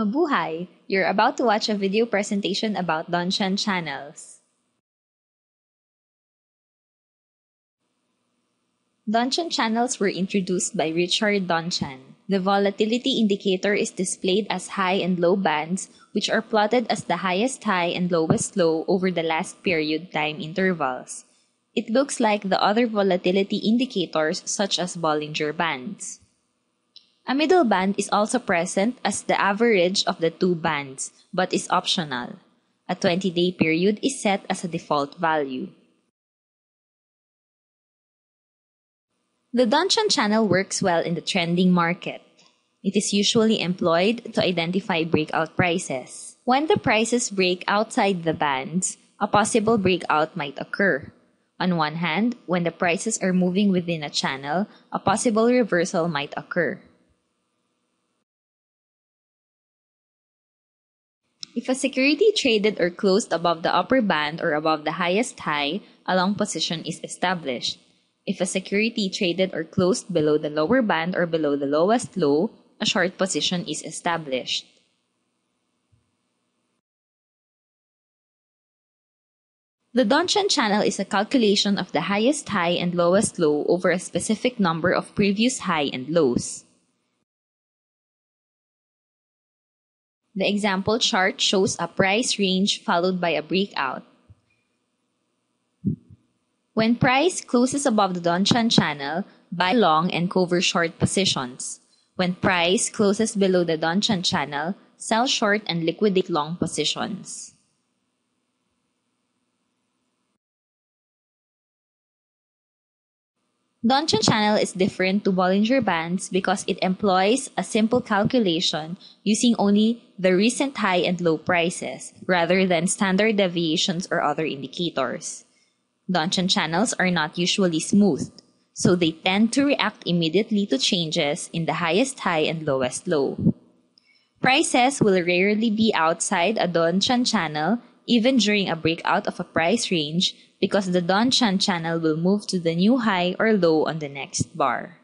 Mabuhay! You're about to watch a video presentation about Donchian channels. Donchian channels were introduced by Richard Donchian. The volatility indicator is displayed as high and low bands, which are plotted as the highest high and lowest low over the last period time intervals. It looks like the other volatility indicators such as Bollinger Bands. A middle band is also present as the average of the two bands, but is optional. A 20-day period is set as a default value. The Donchian channel works well in the trending market. It is usually employed to identify breakout prices. When the prices break outside the bands, a possible breakout might occur. On one hand, when the prices are moving within a channel, a possible reversal might occur. If a security traded or closed above the upper band or above the highest high, a long position is established. If a security traded or closed below the lower band or below the lowest low, a short position is established. The Donchian channel is a calculation of the highest high and lowest low over a specific number of previous high and lows. The example chart shows a price range followed by a breakout. When price closes above the Donchian channel, buy long and cover short positions. When price closes below the Donchian channel, sell short and liquidate long positions. Donchian channel is different to Bollinger Bands because it employs a simple calculation using only the recent high and low prices rather than standard deviations or other indicators. Donchian channels are not usually smooth so they tend to react immediately to changes in the highest high and lowest low. Prices will rarely be outside a Donchian channel even during a breakout of a price range because the Donchian channel will move to the new high or low on the next bar.